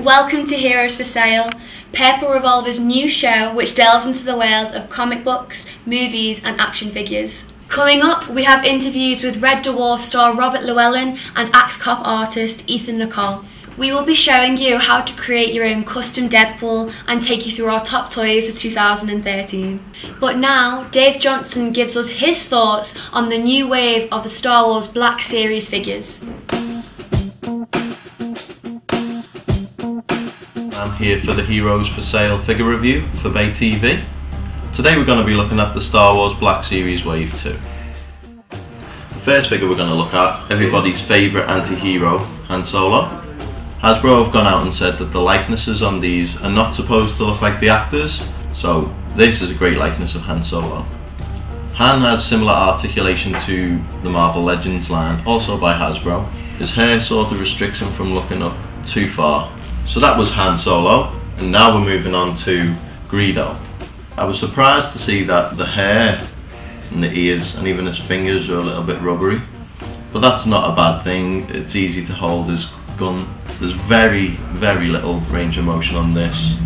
Welcome to Heroes for Sale, Purple Revolver's new show which delves into the world of comic books, movies and action figures. Coming up, we have interviews with Red Dwarf star Robert Llewellyn and Axe Cop artist Ethan Nicolle. We will be showing you how to create your own custom Deadpool and take you through our top toys of 2013. But now, Dave Johnson gives us his thoughts on the new wave of the Star Wars Black Series figures. Here for the Heroes for Sale figure review for Bay TV. Today we're going to be looking at the Star Wars Black Series Wave 2. The first figure we're going to look at, everybody's favourite anti-hero, Han Solo. Hasbro have gone out and said that the likenesses on these are not supposed to look like the actors, so this is a great likeness of Han Solo. Han has similar articulation to the Marvel Legends line, also by Hasbro. His hair sort of restricts him from looking up too far, so that was Han Solo, and now we're moving on to Greedo. I was surprised to see that the hair and the ears and even his fingers are a little bit rubbery, but that's not a bad thing. It's easy to hold his gun. There's very, very little range of motion on this.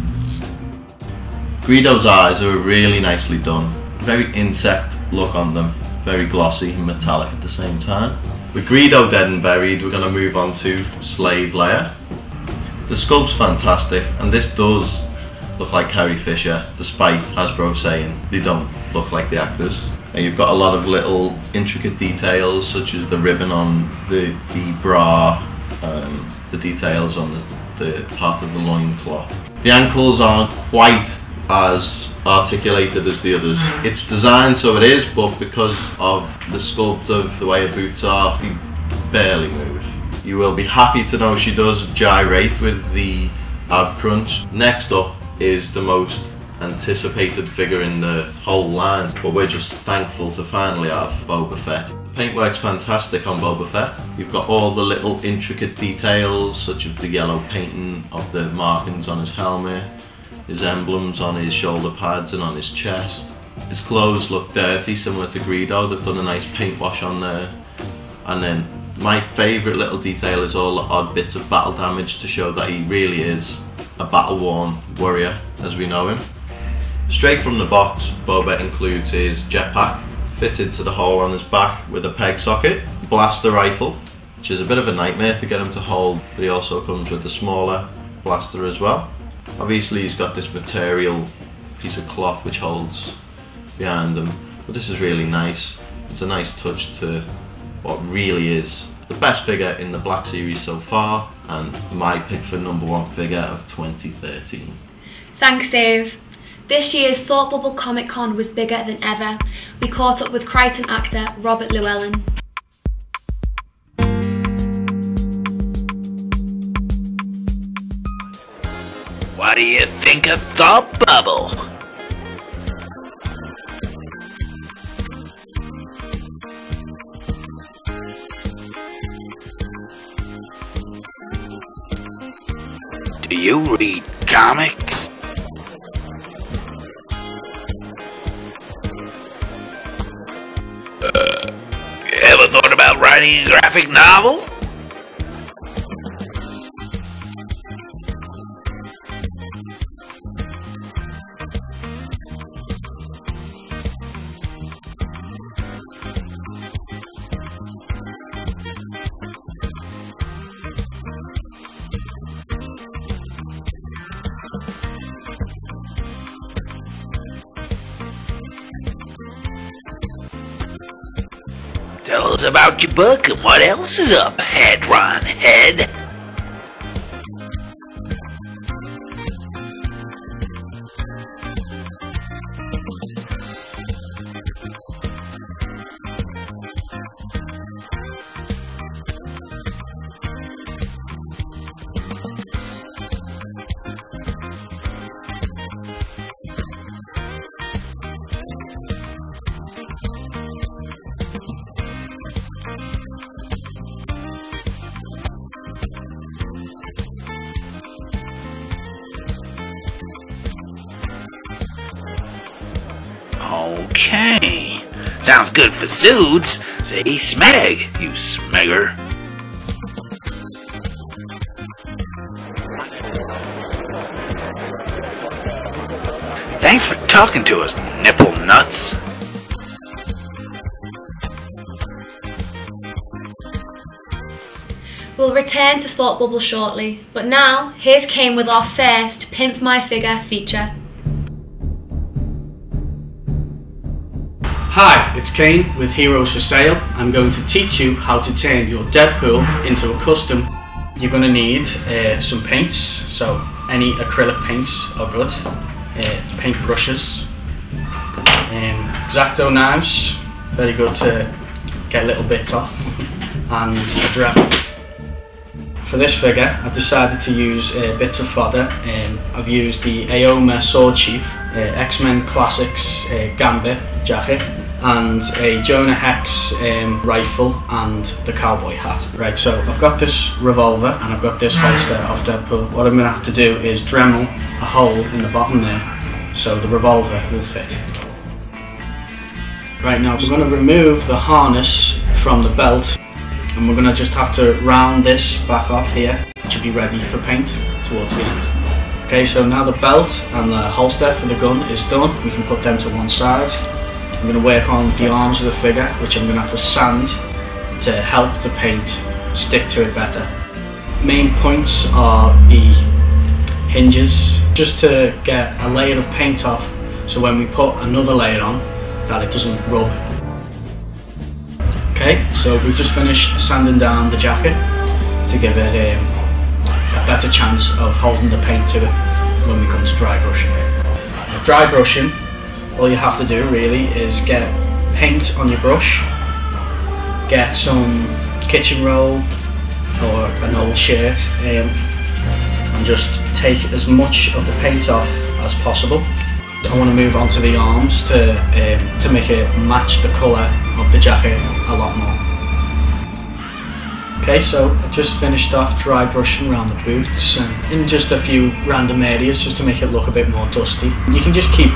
Greedo's eyes are really nicely done. Very insect look on them, very glossy and metallic at the same time. With Greedo dead and buried, we're going to move on to Slave Leia. The sculpt's fantastic, and this does look like Carrie Fisher, despite Hasbro saying they don't look like the actors. And you've got a lot of little intricate details, such as the ribbon on the, the bra, um, the details on the, the part of the loincloth. The ankles aren't quite as articulated as the others. It's designed so it is, but because of the sculpt of the way her boots are, they barely move. You will be happy to know she does gyrate with the ab crunch. Next up is the most anticipated figure in the whole line, but we're just thankful to finally have Boba Fett. The paintwork's fantastic on Boba Fett. You've got all the little intricate details, such as the yellow painting of the markings on his helmet, his emblems on his shoulder pads and on his chest. His clothes look dirty, similar to Greedo. They've done a nice paint wash on there. And then my favourite little detail is all the odd bits of battle damage to show that he really is a battle-worn warrior as we know him. Straight from the box, Boba includes his jetpack fitted to the hole on his back with a peg socket, blaster rifle, which is a bit of a nightmare to get him to hold, but he also comes with a smaller blaster as well. Obviously he's got this material piece of cloth which holds behind him, but this is really nice. It's a nice touch to what really is the best figure in the Black Series so far and my pick for number one figure of 2013. Thanks Dave. This year's Thought Bubble Comic Con was bigger than ever. We caught up with Kryten actor Robert Llewellyn. What do you think of Thought Bubble? You read comics? Uh, ever thought about writing a graphic novel? About your book and what else is up, Hadron Head. Okay. Sounds good for suits. Say smeg, you smegger. Thanks for talking to us, nipple nuts. We'll return to Thought Bubble shortly, but now, here's Kane with our first Pimp My Figure feature. It's Kane with Heroes for Sale. I'm going to teach you how to turn your Deadpool into a custom. You're going to need uh, some paints, so any acrylic paints are good, uh, paint brushes, um, X-Acto knives, very good to get little bits off, and a Dremel. For this figure, I've decided to use uh, bits of fodder. Um, I've used the Aoma Sword Chief, uh, X-Men Classics uh, Gambit jacket, and a Jonah Hex um, rifle and the cowboy hat. Right, so I've got this revolver and I've got this holster of Deadpool. What I'm going to have to do is Dremel a hole in the bottom there so the revolver will fit. Right now we're going to remove the harness from the belt and we're going to just have to round this back off here to be ready for paint towards the end. Okay, so now the belt and the holster for the gun is done. We can put them to one side. I'm going to work on the arms of the figure, which I'm going to have to sand to help the paint stick to it better. Main points are the hinges, just to get a layer of paint off, so when we put another layer on, that it doesn't rub Okay, so we've just finished sanding down the jacket to give it um, a better chance of holding the paint to it when we come to dry brushing it. Dry brushing, all you have to do really is get paint on your brush, get some kitchen roll or an old shirt um, and just take as much of the paint off as possible. I want to move on to the arms to, um, to make it match the colour of the jacket a lot more. Okay, so I just finished off dry brushing around the boots and in just a few random areas just to make it look a bit more dusty. You can just keep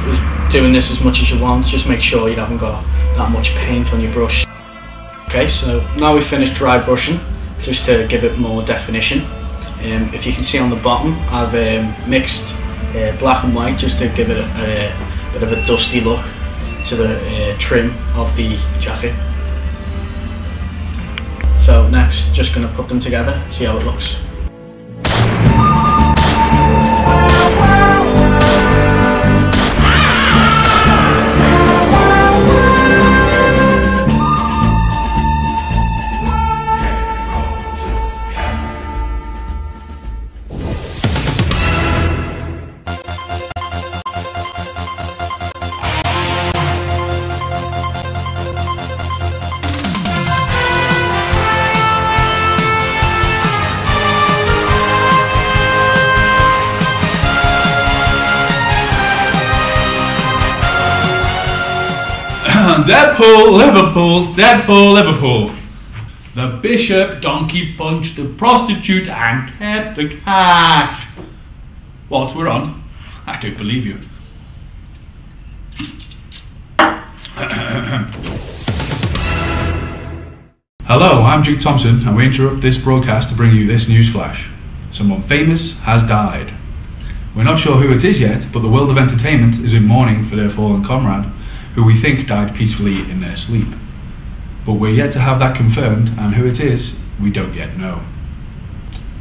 doing this as much as you want, just make sure you haven't got that much paint on your brush. Okay, so now we've finished dry brushing, just to give it more definition. Um, if you can see on the bottom, I've um, mixed uh, black and white just to give it a, a bit of a dusty look to the uh, trim of the jacket. So next, just going to put them together, see how it looks. Deadpool, Liverpool, Deadpool, Liverpool. The bishop donkey punched the prostitute and kept the cash. What, we're on? I don't believe you. Hello, I'm Duke Thompson, and we interrupt this broadcast to bring you this news flash. Someone famous has died. We're not sure who it is yet, but the world of entertainment is in mourning for their fallen comrade, who we think died peacefully in their sleep. But we're yet to have that confirmed, and who it is, we don't yet know.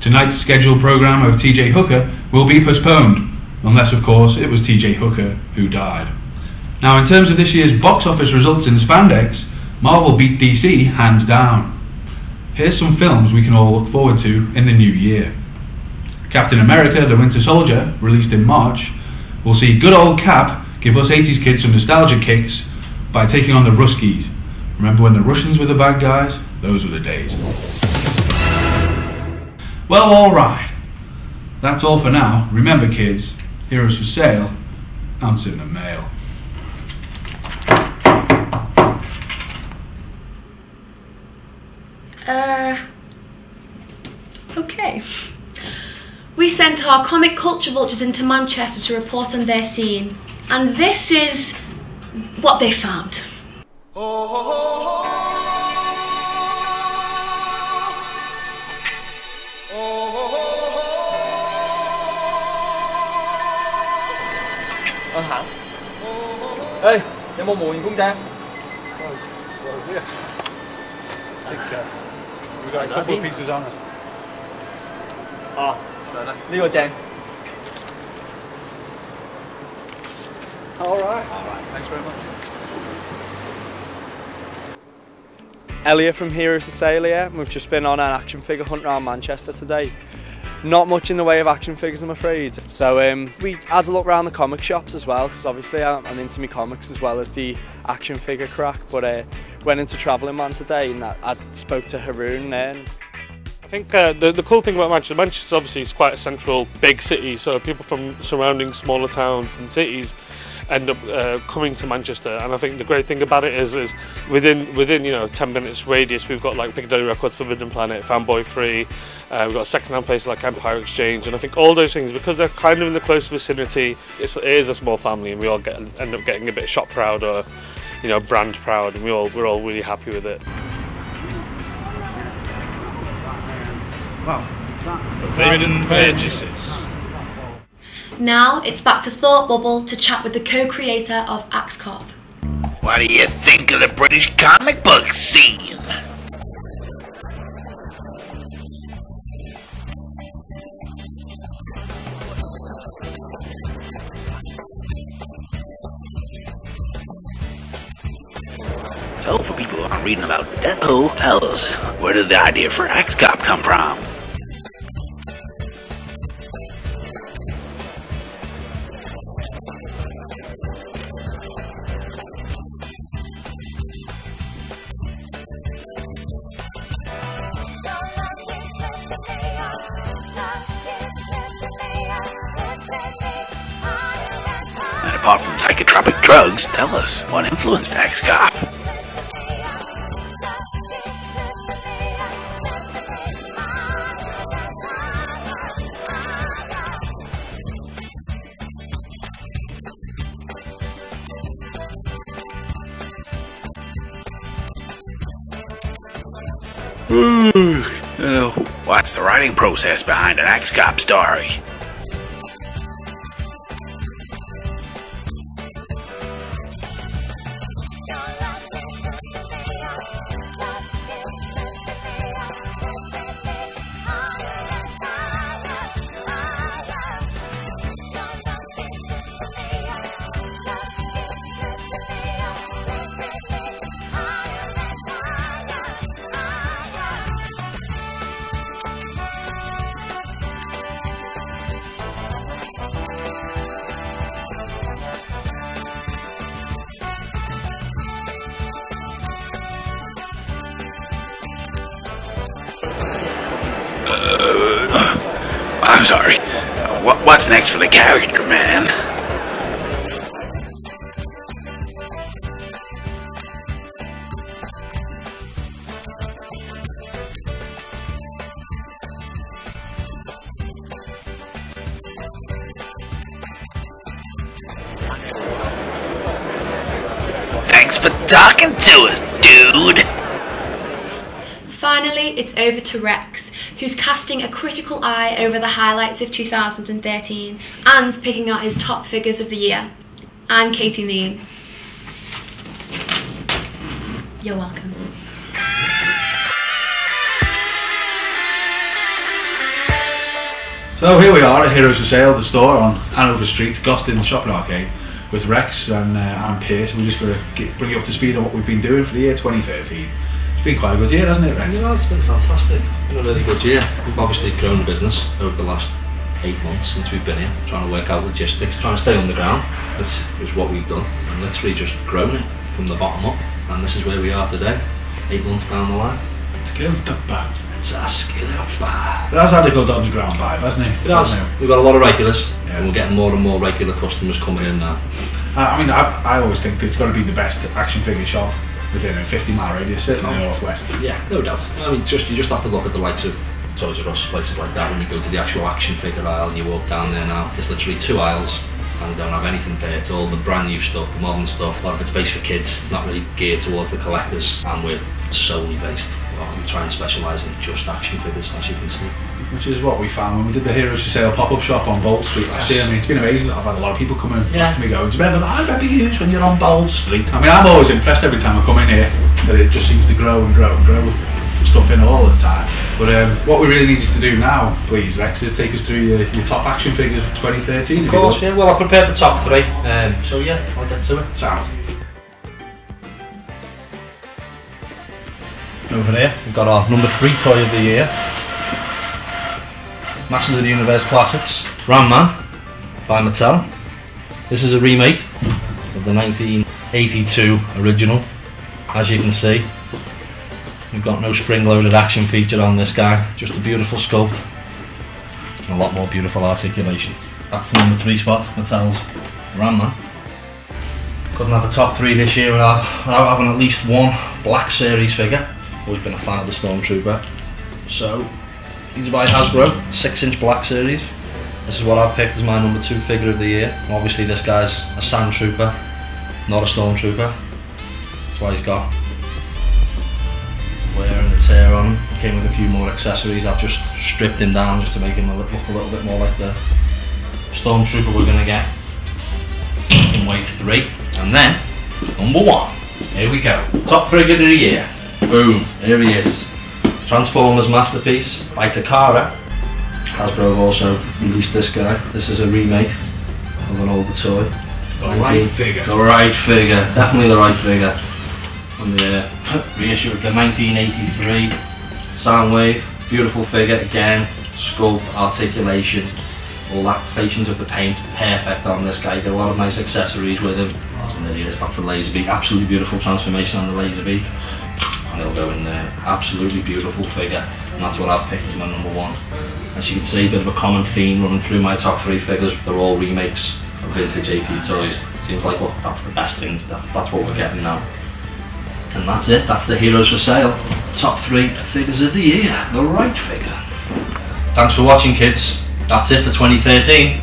Tonight's scheduled programme of TJ Hooker will be postponed, unless, of course, it was TJ Hooker who died. Now, in terms of this year's box office results in spandex, Marvel beat DC hands down. Here's some films we can all look forward to in the new year. Captain America The Winter Soldier, released in March, will see good old Cap give us 80s kids some nostalgia kicks by taking on the Ruskies. Remember when the Russians were the bad guys? Those were the days. Well, alright. That's all for now. Remember, kids, heroes for sale, ounce in the mail. Uh, okay. We sent our comic culture vultures into Manchester to report on their scene, and this is what they found. Ê,有冇模型公仔？ Well, yes. I think uh, we've got a couple of pieces on it. 哦，上啦，呢个正。 All right. All right. Thanks very much. Elliot from Heroes to Sail. We've just been on an action figure hunt around Manchester today. Not much in the way of action figures, I'm afraid. So um, we had a look around the comic shops as well, because obviously I'm, I'm into my comics as well as the action figure crack. But uh, went into Travelling Man today, and I, I spoke to Haroon then. I think uh, the, the cool thing about Manchester, Manchester obviously is quite a central big city, so people from surrounding smaller towns and cities end up uh, coming to Manchester. And I think the great thing about it is, is within within you know 10 minutes radius, we've got like Piccadilly Records, Forbidden Planet, Fanboy Three, uh, we've got second-hand places like Empire Exchange, and I think all those things because they're kind of in the close vicinity, it's, it is a small family, and we all get end up getting a bit shop proud or you know brand proud, and we all we're all really happy with it. Forbidden Purchases. Now it's back to Thought Bubble to chat with the co-creator of Axe Cop. What do you think of the British comic book scene? So, for people who aren't reading about Deadpool, tell us, where did the idea for Axe Cop come from? Psychotropic drugs, tell us, what influenced Axe Cop? Ooh, uh, what's the writing process behind an Axe Cop story? I'm sorry. Uh, What, what's next for the character, man? Casting a critical eye over the highlights of 2013 and picking out his top figures of the year. I'm Katie Kneen. You're welcome. So here we are at Heroes for Sale, the store on Hanover Street, Gostin Shopping Arcade, with Rex and uh, and Pierce. We're just going to bring you up to speed on what we've been doing for the year 2013. It's been quite a good year, hasn't it, Rex? Yeah, it's been fantastic. It's been a really good year. We've obviously grown the business over the last eight months since we've been here, trying to work out logistics, trying to stay on the ground. This is what we've done, and literally just grown it from the bottom up. And this is where we are today, eight months down the line. Skills the boat. It's up bar. That's had a good on the ground vibe, hasn't it? It has. We've got a lot of regulars, Yeah. and we're getting more and more regular customers coming in now. I I mean, I, I always think that it's got to be the best action figure shop within a 50 mile radius in the oh. northwest. Yeah, no doubt. I mean, just you just have to look at the likes of Toys R Us, places like that. When you go to the actual action figure aisle and you walk down there now, there's literally two aisles and they don't have anything there at all. The brand new stuff, the modern stuff. A lot of it's based for kids. It's not really geared towards the collectors, and we're solely based. Well, we try and specialise in just action figures, as you can see. Which is what we found when we did the Heroes for Sale pop-up shop on Bolt Street last year. I mean, it's been amazing. I've had a lot of people come in Yeah. to me going, do you remember that I've used when you're on Bolt Street? I mean, I'm always impressed every time I come in here that it just seems to grow and grow and grow. Put Stuff in all the time. But um, what we really need you to do now, please, Rex, is take us through your, your top action figures for 2013. Of course, yeah. Well, I prepared the top three. Um, so yeah, I'll get to it. would. Sound. Over here, we've got our number three toy of the year. Masters of the Universe Classics. Ram Man by Mattel. This is a remake of the 1982 original. As you can see, we've got no spring-loaded action feature on this guy. Just a beautiful sculpt and a lot more beautiful articulation. That's the number three spot, Mattel's Ram Man. Couldn't have a top three this year without, without having at least one Black Series figure. Always been a fan of the Stormtrooper. So, these are by Hasbro, 6 inch Black Series. This is what I've picked as my number two figure of the year. Obviously this guy's a Sand Trooper, not a Stormtrooper. That's why he's got wear and tear on. Came with a few more accessories. I've just stripped him down just to make him look a little bit more like the Stormtrooper we're going to get in wave three. And then, number one, here we go. Top figure of the year. Boom, here he is. Transformers Masterpiece by Takara. Hasbro have also released this guy. This is a remake of an older toy. The right figure. The right figure, definitely the right figure. On the uh, reissue of the 1983 Soundwave, beautiful figure again, sculpt, articulation, all that applications of the paint, perfect on this guy. Get a lot of nice accessories with him. And there he is, that's the Laserbeak, absolutely beautiful transformation on the Laserbeak. And he'll go in there, absolutely beautiful figure. And that's what I've picked as my number one. As you can see, a bit of a common theme running through my top three figures. They're all remakes of vintage 80s toys. Seems like well, that's the best things. That's, that's what we're getting now. And that's it. That's the Heroes for Sale. Top three figures of the year. The right figure. Thanks for watching, kids. That's it for 2013.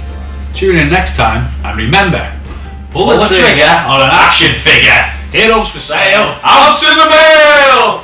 Tune in next time and remember, Pull the trigger on an action figure. Heroes for Sale. Out in the mail!